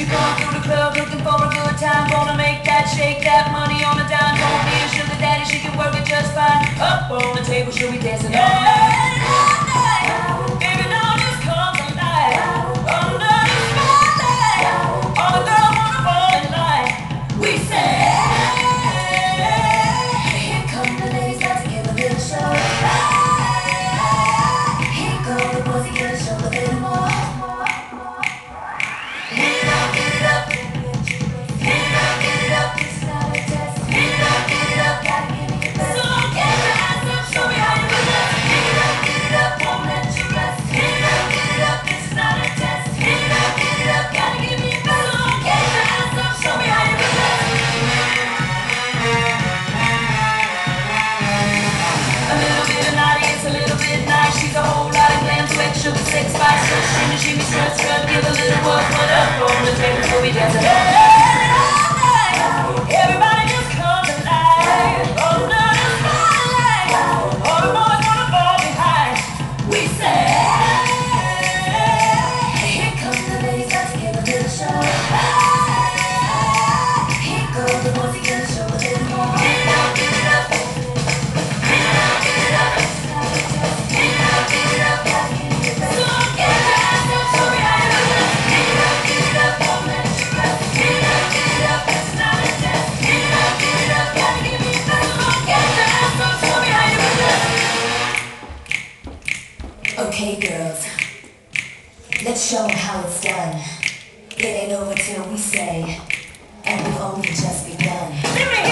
She going through the club looking for a good time. Gonna make that shake, that money on the dime. Don't be sure sugar daddy she can work it just fine. Up on the table, she'll be dancing yeah. Shimmy, strut, strut, give a little walk. Okay, girls, let's show how it's done. It ain't over till we say, and we've only just begun.